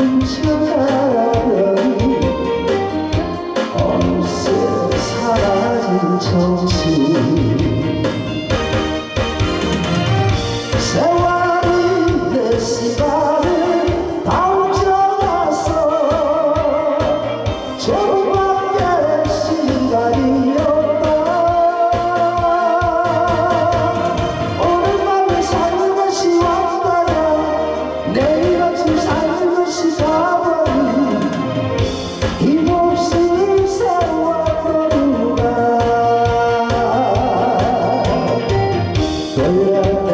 혼자라니 어느새 사라진 정신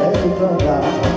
Hey, brother.